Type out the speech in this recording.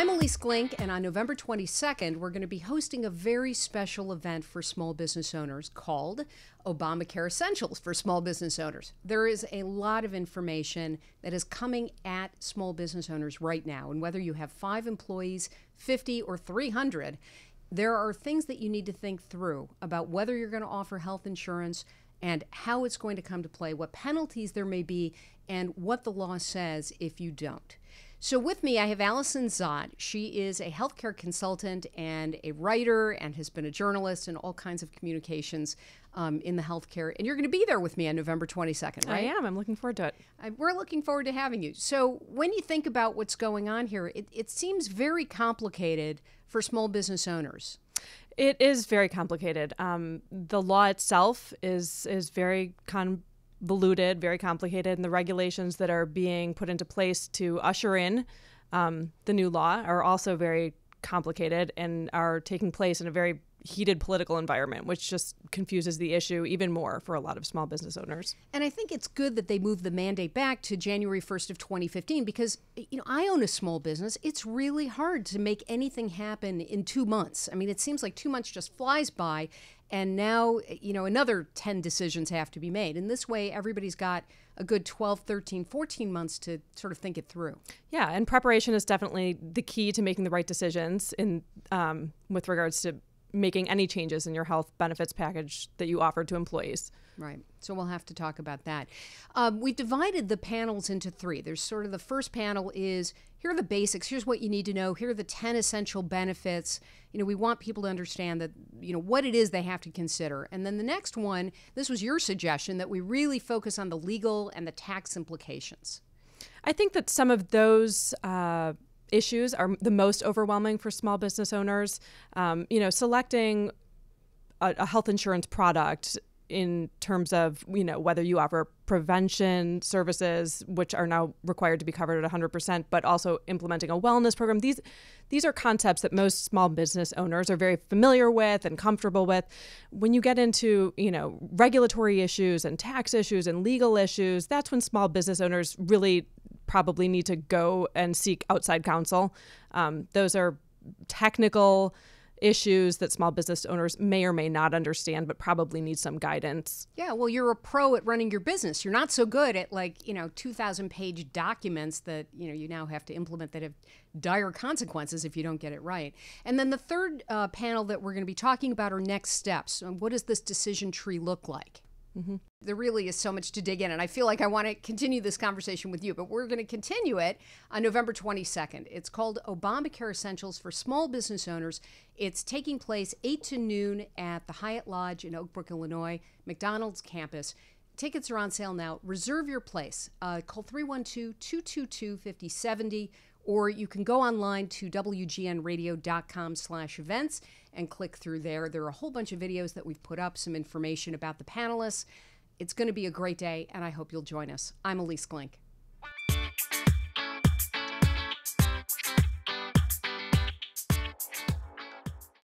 I'm Ilyce Glink, and on November 22nd, we're going to be hosting a very special event for small business owners called Obamacare Essentials for Small Business Owners. There is a lot of information that is coming at small business owners right now, and whether you have five employees, 50, or 300, there are things that you need to think through about whether you're going to offer health insurance and how it's going to come to play, what penalties there may be, and what the law says if you don't. So, with me, I have Aliszon Szot. She is a healthcare consultant and a writer and has been a journalist in all kinds of communications um, in the healthcare. And you're going to be there with me on November 22nd, right? I am. I'm looking forward to it. I, we're looking forward to having you. So, when you think about what's going on here, it, it seems very complicated for small business owners. It is very complicated. Um, the law itself is is very con- convoluted, very complicated, and the regulations that are being put into place to usher in um, the new law are also very complicated and are taking place in a very heated political environment, which just confuses the issue even more for a lot of small business owners. And I think it's good that they moved the mandate back to January 1st of 2015 because you know, I own a small business. It's really hard to make anything happen in 2 months. I mean, it seems like 2 months just flies by and now, you know, another 10 decisions have to be made. And this way everybody's got a good 12, 13, 14 months to sort of think it through. Yeah, and preparation is definitely the key to making the right decisions in um, with regards to making any changes in your health benefits package that you offer to employees. Right. So we'll have to talk about that. Um, we've divided the panels into three. There's sort of the first panel is here are the basics. Here's what you need to know. Here are the 10 essential benefits. You know, we want people to understand that, you know, what it is they have to consider. And then the next one, this was your suggestion that we really focus on the legal and the tax implications. I think that some of those uh, issues are the most overwhelming for small business owners. Um, you know, selecting a, a health insurance product in terms of you know whether you offer prevention services which are now required to be covered at 100% but also implementing a wellness program these these are concepts that most small business owners are very familiar with and comfortable with when you get into you know regulatory issues and tax issues and legal issues that's when small business owners really probably need to go and seek outside counsel. Um, those are technical issues that small business owners may or may not understand, but probably need some guidance. Yeah, well, you're a pro at running your business. You're not so good at like, you know, 2,000 page documents that, you know, you now have to implement that have dire consequences if you don't get it right. And then the third uh, panel that we're going to be talking about are next steps. What does this decision tree look like? Mm-hmm. There really is so much to dig in, and I feel like I want to continue this conversation with you, but we're going to continue it on November 22nd. It's called Obamacare Essentials for Small Business Owners. It's taking place 8 to noon at the Hyatt Lodge in Oak Brook, Illinois, McDonald's campus. Tickets are on sale now. Reserve your place. Uh, call 312 222 5070 or you can go online to wgnradio.com slash events and click through there. There are a whole bunch of videos that we've put up, some information about the panelists. It's going to be a great day, and I hope you'll join us. I'm Ilyce Glink.